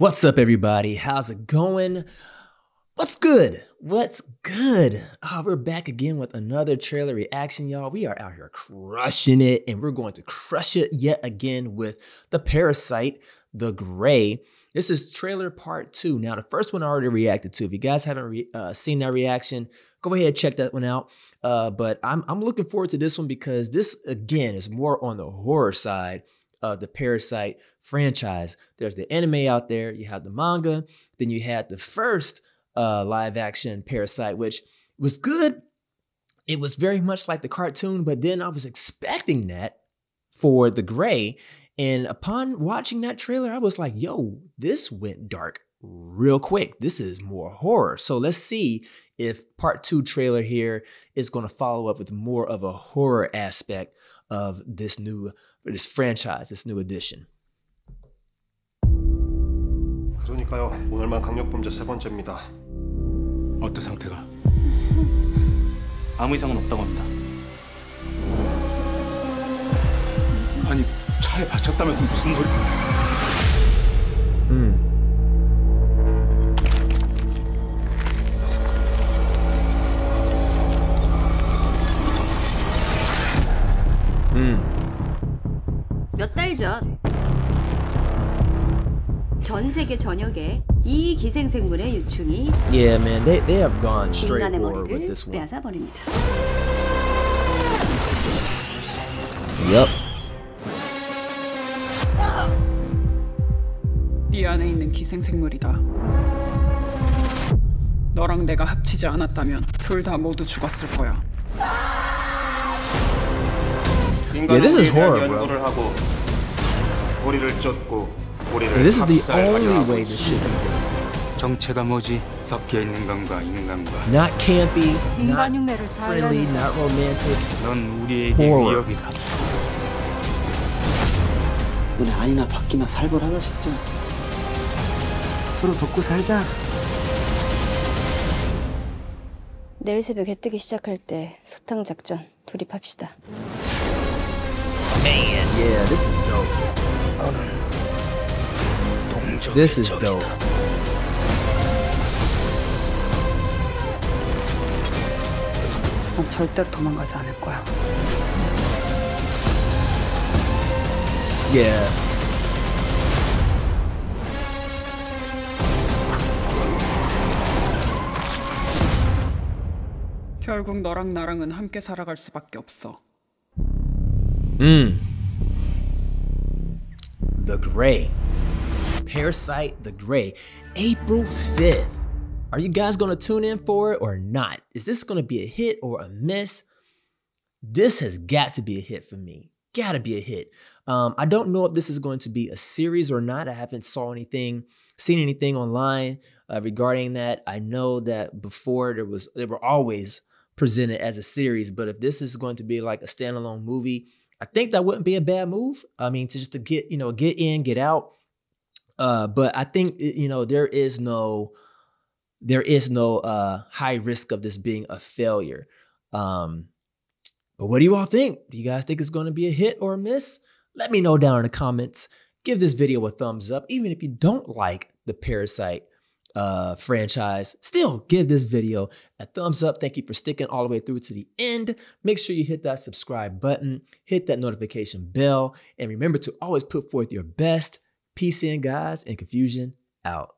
What's up, everybody? How's it going? What's good? What's good? Oh, we're back again with another trailer reaction, y'all. We are out here crushing it, and we're going to crush it yet again with The Parasyte, The Grey. This is trailer part two. Now, the first one I already reacted to. If you guys haven't uh, seen that reaction, go ahead and check that one out. Uh, but I'm, I'm looking forward to this one because this, again, is more on the horror side of the Parasyte franchise. There's the anime out there, you have the manga, then you had the first uh, live action Parasyte, which was good. It was very much like the cartoon, but then I was expecting that for the Grey. And upon watching that trailer, I was like, yo, this went dark real quick. This is more horror. So let's see if part two trailer here is going to follow up with more of a horror aspect of this new this franchise, this new edition. 그러니까요. 오늘만 강력범죄 세 번째입니다. 어때 상태가? 아무 이상은 없다고 합니다. 아니 차에 받쳤다면서 무슨 소리? 음. 음. 전, 전 세계 전역에 이 기생생물의 유충이 Yeah, man, they, they have gone straight 인간의 horror with 머리를 this one. 빼앗아 버립니다. Yep. 네 안에 있는 기생생물이다. 너랑 내가 합치지 않았다면 둘 다 모두 죽었을 거야. Yeah, this is 인간에 대한 horror. 연구를 하고 고리를 쫓고 고리를 This is the only way this should be done. 정체가 뭐지? 섞여 있는 건가 인간과 Not campy, not friendly, not romantic. 넌 우리에게. 위협이다. 너네 아니나 바뀌나 살벌하다 진짜 서로 돕고 살자 내일 새벽 해 뜨기 시작할 때 소탕 작전 돌입합시다. Man, yeah, this is dope. This is dope. 넌 절대로 도망가지 않을 거야. Yeah. 결국 너랑 나랑은 함께 살아갈 수밖에 없어. Mm. The Gray. Parasyte The Grey. April 5th. Are you guys to tune in for it or not? Is this to be a hit or a miss? This has got to be a hit for me. Got to be a hit. Um, I don't know if this is going to be a series or not. I haven't saw anything, seen anything online uh, regarding that. I know that before there was, they were always presented as a series, but if this is going to be like a standalone movie, I think that wouldn't be a bad move. I mean, to just to get you know get in, get out. Uh, but I think you know there is no there is no uh, high risk of this being a failure. Um, but what do you all think? Do you guys think it's going to be a hit or a miss? Let me know down in the comments. Give this video a thumbs up, even if you don't like the Parasyte uh, franchise. Still, give this video a thumbs up. Thank you for sticking all the way through to the end. Make sure you hit that subscribe button, hit that notification bell, and remember to always put forth your best. Peace in, guys, and confusion out.